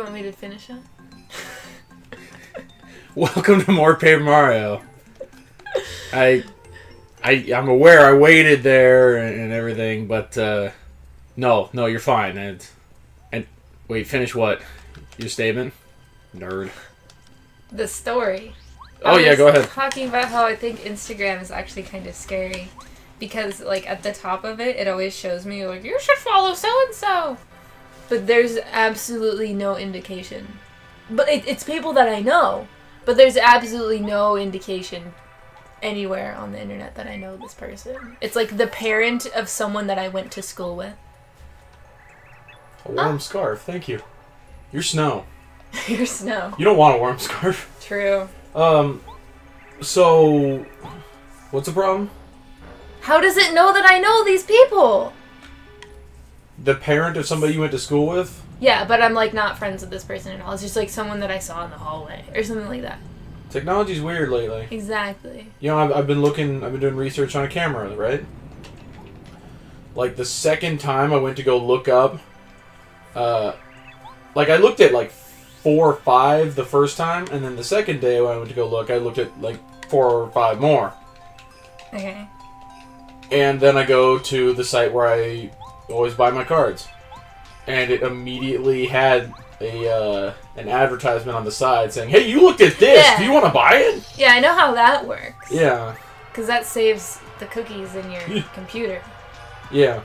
Want me to finish it? Welcome to more Paper Mario. I, I, I'm aware I waited there and, and everything, but uh, no, no, you're fine. And, and wait, finish what? Your statement, nerd. The story. Oh I yeah, go ahead. Talking about how I think Instagram is actually kind of scary because, like, at the top of it, it always shows me like you should follow so and so, but there's absolutely no indication. But it, it's people that I know, but there's absolutely no indication anywhere on the internet that I know this person. It's like the parent of someone that I went to school with. A warm scarf, thank you. Your snow. Your snow. You don't want a warm scarf. True. Um, so, what's the problem? How does it know that I know these people? The parent of somebody you went to school with? Yeah, but I'm like not friends with this person at all. It's just like someone that I saw in the hallway or something like that. Technology's weird lately. Exactly. You know, I've, I've been looking, I've been doing research on a camera, right? Like the second time I went to go look up, uh, like I looked at like four or five the first time, and then the second day when I went to go look, I looked at like four or five more. Okay. And then I go to the site where I always buy my cards, and it immediately had a uh, an advertisement on the side saying, "Hey, you looked at this. Yeah. Do you want to buy it?" Yeah, I know how that works. Yeah, Because that saves the cookies in your computer. yeah.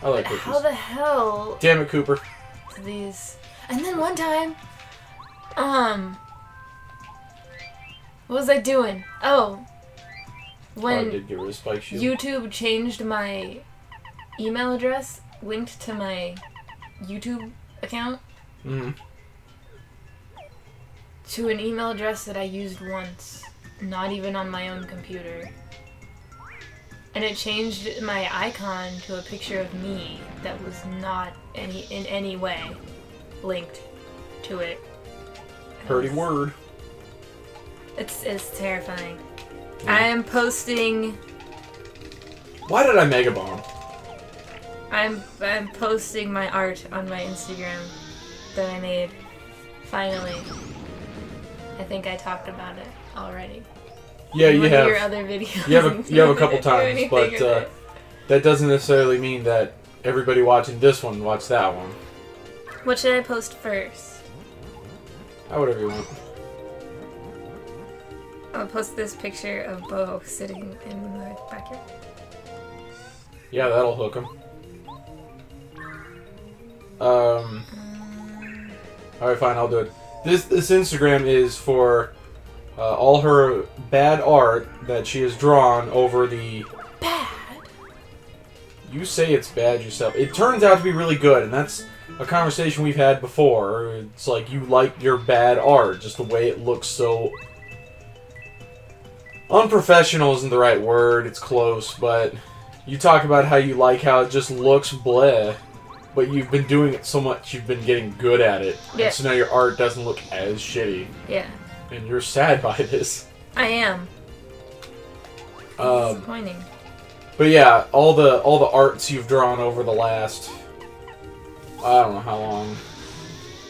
I But like how cookies. the hell Damn it, Kooper. these? And then one time, um, what was I doing? Oh, Oh, I when did get rid of Spike Shield. YouTube changed my email address linked to my YouTube account hmm to an email address that I used once, not even on my own computer. And it changed my icon to a picture of me that was not any in any way linked to it. Purdy word. It's it's terrifying. Yeah. I am posting Why did I mega bomb? I'm I'm posting my art on my Instagram that I made. Finally. I think I talked about it already. Yeah, you have. Your other videos. you have a- you have a couple times, but, uh. That doesn't necessarily mean that everybody watching this one watched that one. what should I post first? How whatever you want. I'll post this picture of Bo sitting in the backyard. Yeah, that'll hook them. Um. All right, fine. I'll do it. This this Instagram is for uh, all her bad art that she has drawn over the. Bad. You say it's bad yourself. It turns out to be really good, and that's a conversation we've had before. It's like you like your bad art, just the way it looks so. Unprofessional isn't the right word. It's close, but you talk about how you like how it just looks bleh, but you've been doing it so much, you've been getting good at it. and Yeah. so now your art doesn't look as shitty, Yeah, and you're sad by this. I am. Um, Disappointing. But yeah, all the all the arts you've drawn over the last I don't know how long.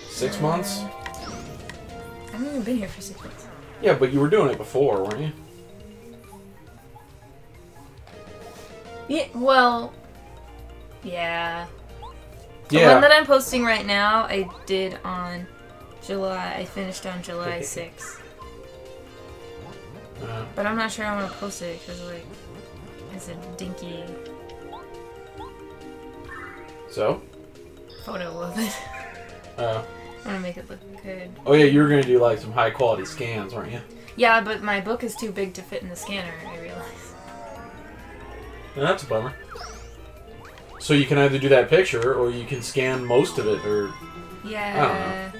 Six months? I haven't even been here for six months. Yeah, but you were doing it before, weren't you? Yeah, well, yeah. The Yeah. one that I'm posting right now, I did on July. I finished on July 6th. Uh, But I'm not sure I want to post it because, like, it's a dinky so? photo of it. Uh, I want to make it look good. oh yeah, you were gonna do like some high quality scans, weren't you? Yeah, but my book is too big to fit in the scanner, I realize. That's a bummer. So you can either do that picture or you can scan most of it or Yeah.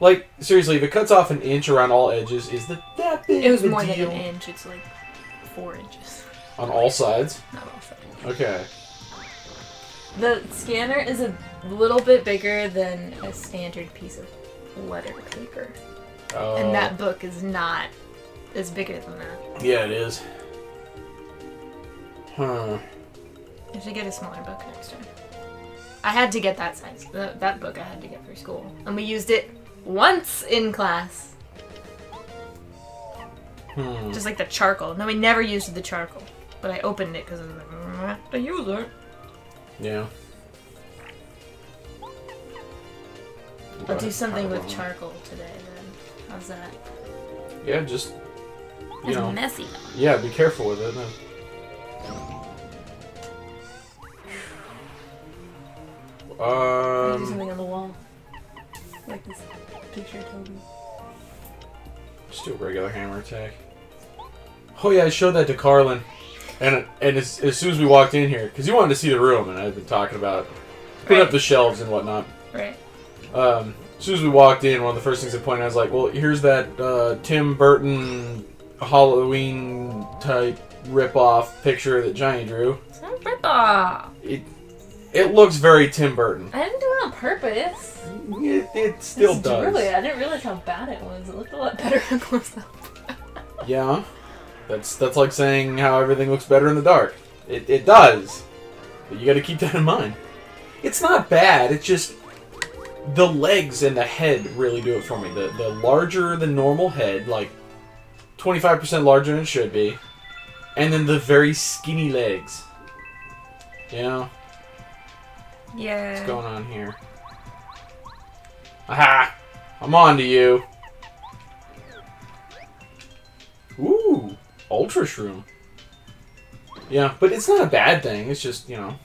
like seriously, if it cuts off an inch around all edges, is that that big It was more than an inch. It's like four inches. On all sides? Not all sides. Okay. The scanner is a little bit bigger than a standard piece of letter paper. Oh, And that oh. book is not is bigger than that. yeah, it is. Huh. I should get a smaller book next time. I had to get that size. That, that book I had to get for school, and we used it once in class, Hmm. just like the charcoal. No, we never used the charcoal, but I opened it because I was like, mm, I have to use it. Yeah. I'll do something with charcoal today. Then how's that? Yeah, just you It's know. messy. Yeah, be careful with it. no. I'll do Um, something on the wall, like this picture of Toby. just do a regular hammer attack. Oh yeah, I showed that to Carlin, and and as, as soon as we walked in here, because you wanted to see the room, and I've been talking about putting up the shelves and whatnot. Right. Um, as soon as we walked in, one of the first things I pointed out I was like, "Well, here's that uh, Tim Burton Halloween type rip-off picture that Johnny drew. It's not rip off. It it looks very Tim Burton. I didn't do it on purpose. It, it still It's does. Really, I didn't realize how bad it was. It looked a lot better up close up. Yeah, that's that's like saying how everything looks better in the dark. It it does, but you got to keep that in mind. It's not bad. It's just the legs and the head really do it for me. The the larger than normal head, like twenty five percent larger than it should be, and then the very skinny legs. You know Yeah. what's going on here? Aha! I'm on to you. Ooh, ultra shroom. Yeah, but it's not a bad thing. It's just you know,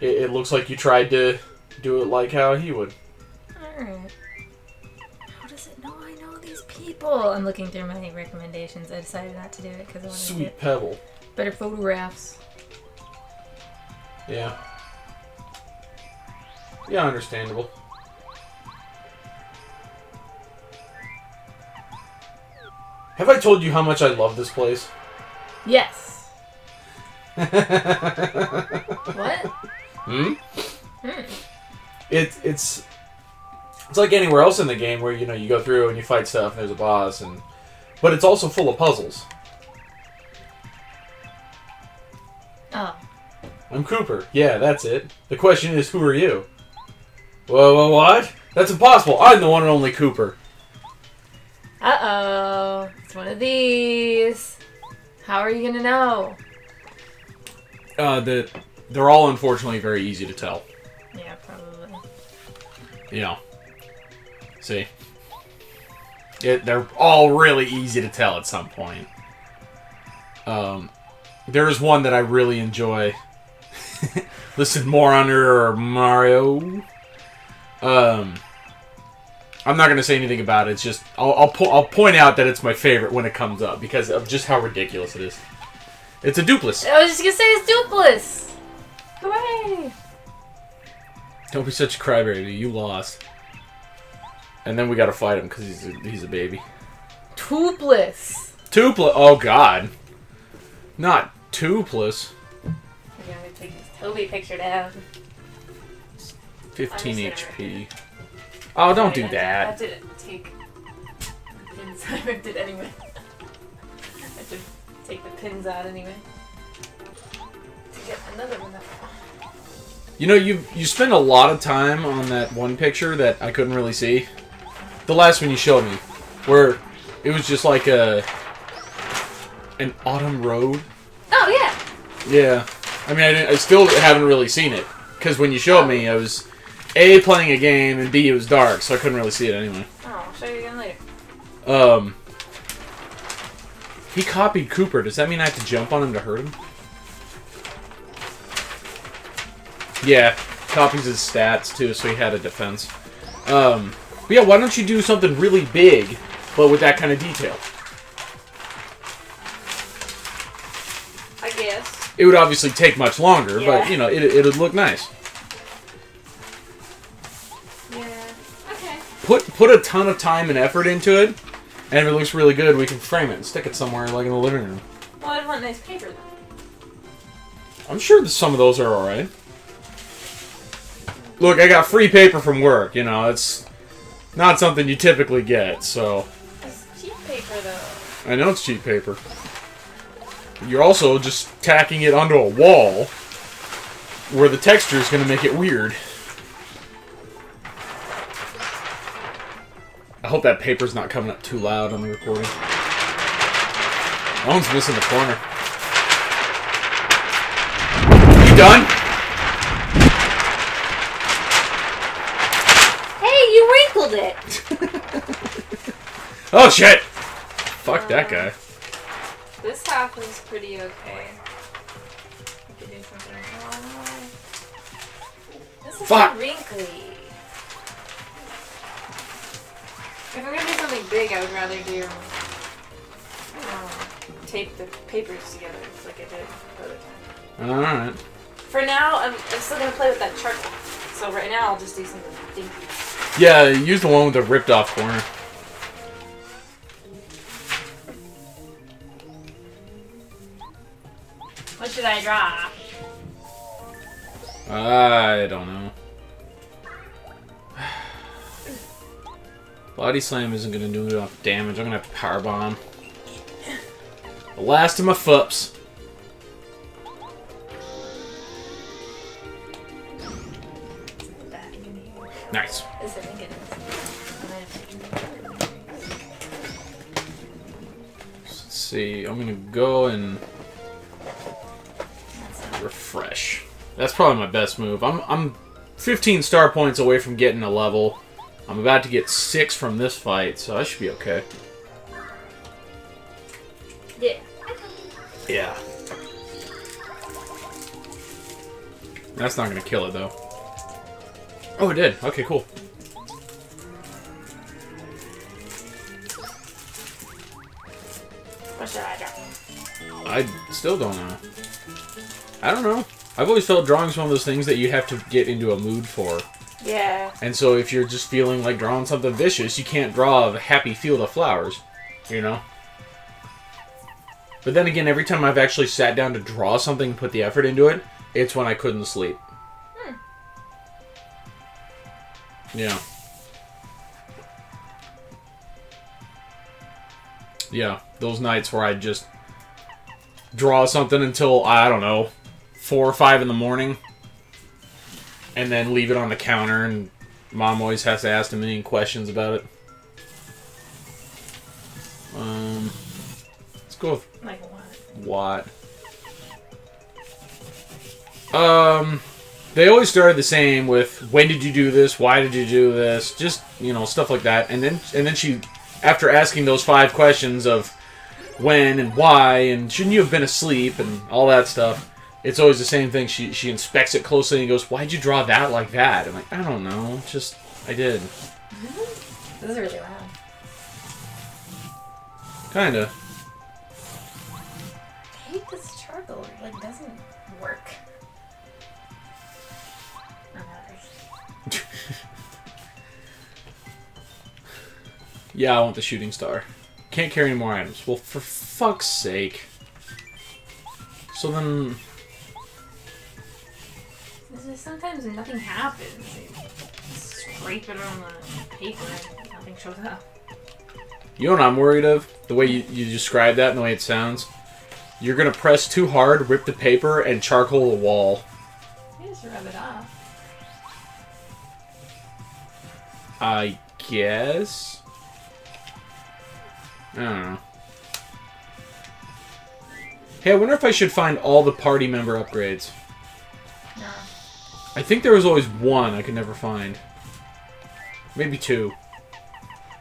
it, it looks like you tried to do it like how he would. Alright. How does it know I know these people? I'm looking through my recommendations. I decided not to do it because I want to Sweet get pebble. better photographs. Yeah. Yeah, understandable. Have I told you how much I love this place? Yes. what? Hmm? Hmm. It, it's it's like anywhere else in the game where you know you go through and you fight stuff and there's a boss and but it's also full of puzzles. I'm Kooper. Yeah, that's it. The question is, who are you? Whoa, whoa, what? That's impossible. I'm the one and only Kooper. Uh oh. It's one of these. How are you gonna know? Uh, the they're all unfortunately very easy to tell. Yeah, probably. You know. See? It, they're all really easy to tell at some point. Um, there's one that I really enjoy. Listen, more under Mario. Um, I'm not gonna say anything about it. It's just I'll I'll, po- I'll point out that it's my favorite when it comes up because of just how ridiculous it is. It's a Doopliss. I was just gonna say it's Doopliss. Hooray! Don't be such a crybaby. You lost. And then we gotta fight him because he's a, he's a baby. Doopliss. Tupla. Oh God. Not Tupless. I'm gonna take this Toby picture down. 15 HP. Oh, don't do that. I did take pins. I ripped it anyway. I had to take the pins out anyway. To get another one out. You know, you you spend a lot of time on that one picture that I couldn't really see. The last one you showed me, where it was just like a an autumn road. Oh yeah. Yeah, I mean, I, I still haven't really seen it because when you showed me, I was a playing a game and b it was dark, so I couldn't really see it anyway. Oh, I'll show you again later. Um, he copied Kooper. Does that mean I have to jump on him to hurt him? Yeah, copies his stats too, so he had a defense. Um, but yeah, why don't you do something really big, but with that kind of detail? It would obviously take much longer, but you know, it it would look nice. Yeah. Okay. Put put a ton of time and effort into it, and if it looks really good, we can frame it and stick it somewhere, like in the living room. Well, I'd want nice paper then. I'm sure that some of those are alright. Look, I got free paper from work, you know, it's not something you typically get, so It's cheap paper though. I know it's cheap paper. You're also just tacking it onto a wall. where the texture is going to make it weird. I hope that paper's not coming up too loud on the recording. Owen's missing the corner. You done? Hey, you wrinkled it! Oh shit! Fuck that guy. This is pretty okay. I could do something. Oh, This is Fuck. so wrinkly. If I'm gonna do something big, I would rather do um, tape the papers together like I did the other time. Alright. For now, I'm, I'm still gonna play with that charcoal. So right now, I'll just do something dinky. Yeah, use the one with the ripped off corner. I draw? I don't know. Body slam isn't gonna do enough damage. I'm gonna have to power bomb. The last of my fups. Nice. Let's see. I'm gonna go and That's probably my best move. I'm I'm 15 star points away from getting a level. I'm about to get six from this fight, so I should be okay. Yeah. Yeah. That's not gonna kill it though. Oh, it did. Okay, cool. What should I draw? I still don't know. I don't know. I've always felt drawing's one of those things that you have to get into a mood for. Yeah. And so if you're just feeling like drawing something vicious, you can't draw a happy field of flowers. You know? But then again, every time I've actually sat down to draw something and put the effort into it, it's when I couldn't sleep. Hmm. Yeah. Yeah, those nights where I just draw something until, I don't know, 4 or 5 in the morning and then leave it on the counter and mom always has to ask a million questions about it. Um, let's go with Like what? What? Um, they always started the same with when did you do this? Why did you do this? Just you know stuff like that. And then and then she, after asking those five questions of when and why and shouldn't you have been asleep and all that stuff, it's always the same thing. She she inspects it closely and goes, "Why'd you draw that like that?" I'm like, I don't know, just I did, mm-hmm. This is really loud. kinda. I hate this charcoal. It like doesn't work. Yeah, I want the shooting star. Can't carry any more items. Well, for fuck's sake. So then, Sometimes nothing happens. You scrape it on the paper and nothing shows up. you know what I'm worried of? The way you, you describe that and the way it sounds? You're gonna press too hard, rip the paper, and charcoal the wall. You just rub it off. I guess? I don't know. Hey, I wonder if I should find all the party member upgrades. I think there was always one I could never find. Maybe two.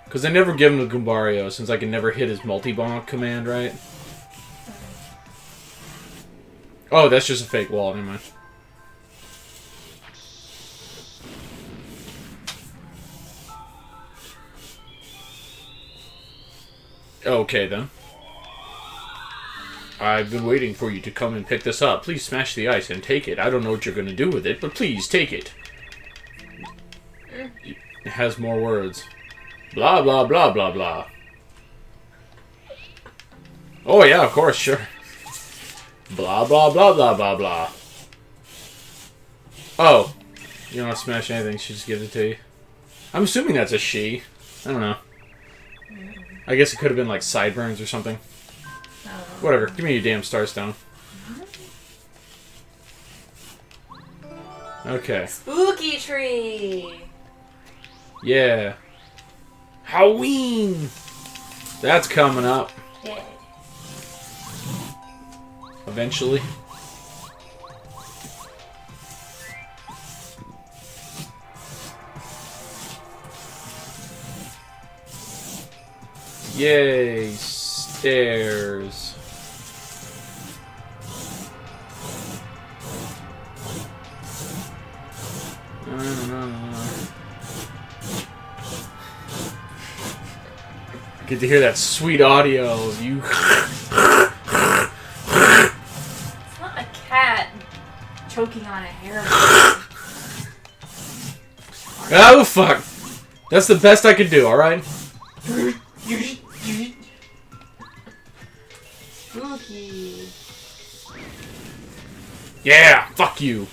Because I never give him to Goombario since I can never hit his multi-bonk command, right? Oh, that's just a fake wall, never mind. Okay, then. I've been waiting for you to come and pick this up. Please smash the ice and take it. I don't know what you're going to do with it, but please take it. It has more words. Blah, blah, blah, blah, blah. Oh, yeah, of course, sure. Blah, blah, blah, blah, blah, blah. Oh. You don't smash anything, she just gives it to you. I'm assuming that's a she. I don't know. I guess it could have been like sideburns or something. Whatever. Give me your damn starstone. Okay. Spooky tree. Yeah. Halloween! That's coming up eventually. Yay, stairs. Get to hear that sweet audio of you. It's not a cat choking on a hair. Oh fuck! That's the best I could do. All right. Spooky. Yeah. Fuck you.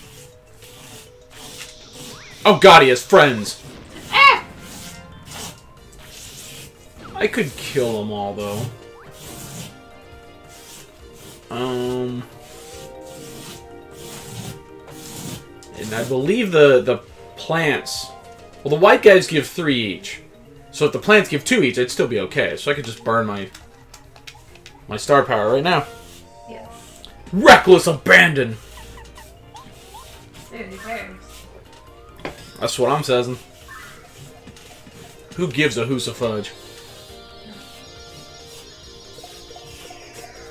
Oh god, he has friends. I could kill them all though. Um. And I believe the the plants. Well, the white guys give three each. So if the plants give two each, I'd still be okay. So I could just burn my my star power right now. Yes. Reckless abandon. Dude? That's what I'm saying. Who gives a hoose of fudge?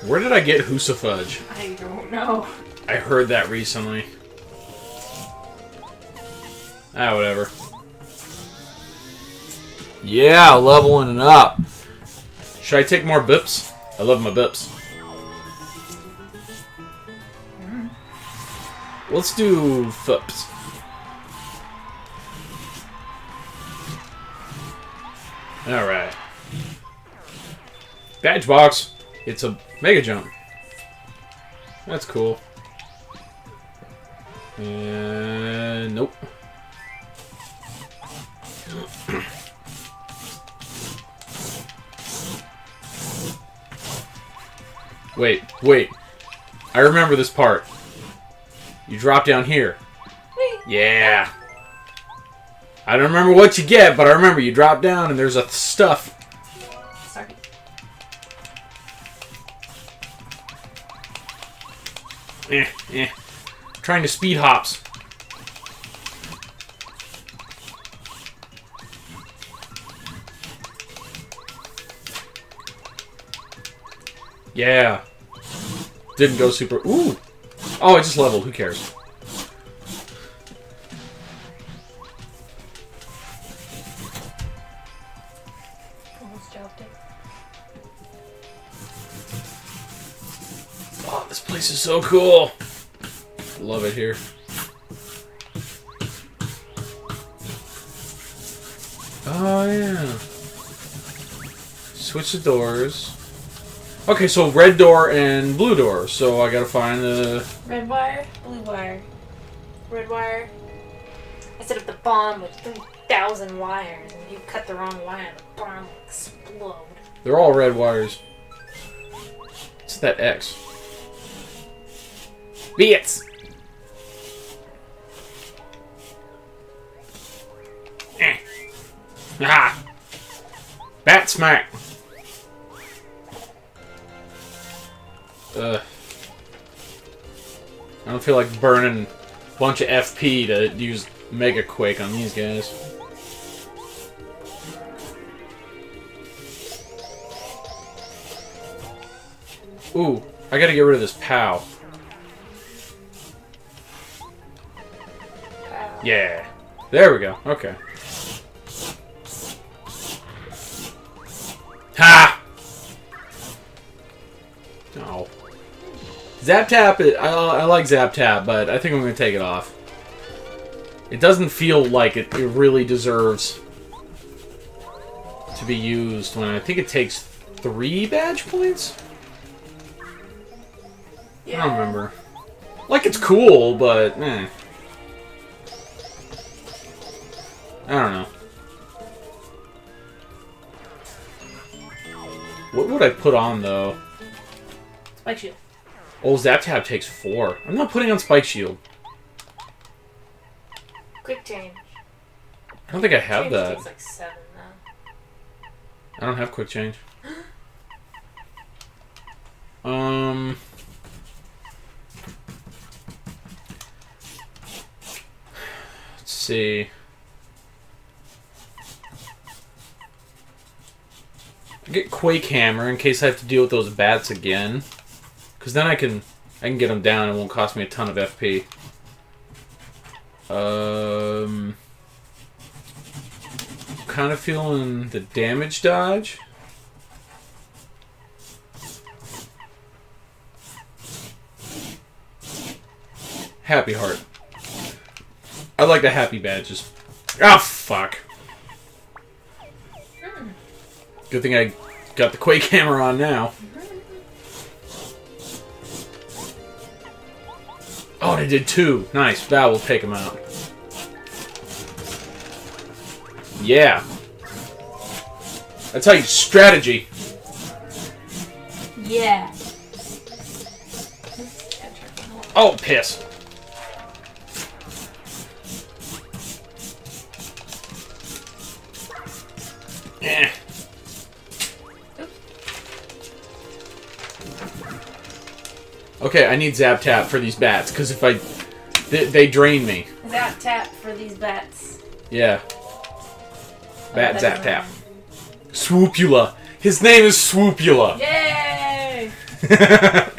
Where did I get of fudge? I don't know. I heard that recently. Ah, whatever. Yeah, leveling it up. Should I take more bips? I love my bips. Let's do fips. Alright. Badge box. It's a mega jump. That's cool. And nope. Wait, wait. I remember this part. You drop down here. Yeah. I don't remember what you get, but I remember you drop down and there's a stuff. Eh, eh. Trying to speed hops. Yeah. Didn't go super. Ooh! Oh, I just leveled. Who cares? This is so cool. Love it here. Oh, yeah. Switch the doors. Okay, so red door and blue door. So I gotta find the. Red wire, blue wire. Red wire. I set up the bomb with 3,000 wires, and if you cut the wrong wire, the bomb will explode. They're all red wires. It's that X. Beats! Eh. Ah! Bat smack! Ugh. I don't feel like burning a bunch of FP to use Mega Quake on these guys. Ooh, I gotta get rid of this POW. Yeah. There we go. Okay. Ha! No. Zap Tap, I, I like Zap Tap, but I think I'm going to take it off. It doesn't feel like it, it really deserves to be used when I think it takes three badge points? Yeah. I don't remember. Like, it's cool, but, eh. I don't know. What would I put on, though? Spike shield. Oh, Zap Tap takes four. I'm not putting on Spike Shield. Quick change. I don't think I have change that. takes like seven though. I don't have quick change. Um. Let's see. I get Quake Hammer in case I have to deal with those bats again. Because then I can I can get them down. It won't cost me a ton of FP. Um, kind of feeling the damage dodge. Happy heart. I like the happy badges. Ah, fuck. Good thing I got the Quake Hammer on now. Oh, they did two. Nice. Val will take them out. Yeah. That's how you strategy. Yeah. Oh, piss. Eh. Okay, I need Zap Tap for these bats, because if I... They, they drain me. Zap tap for these bats. Yeah. Bat That Zap Tap. Swoopula. His name is Swoopula. Yay!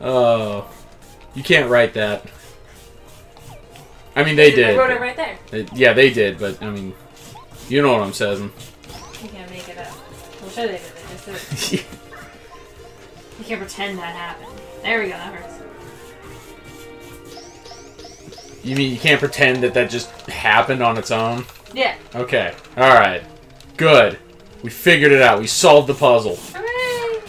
oh. You can't write that. I mean, they I did. wrote it right there. They- yeah, they did, but, I mean... You know what I'm saying. You can't make it up. I'm sure they did. They just did. it. You can't pretend that happened. There we go. That hurts. You mean you can't pretend that that just happened on its own? Yeah. Okay. Alright. Good. We figured it out. We solved the puzzle. Hooray!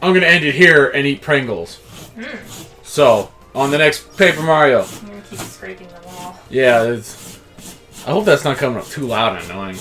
I'm gonna end it here and eat Pringles. Hmm. So, on the next Paper Mario. I'm gonna keep scraping the wall. Yeah, it's... I hope that's not coming up too loud and annoying.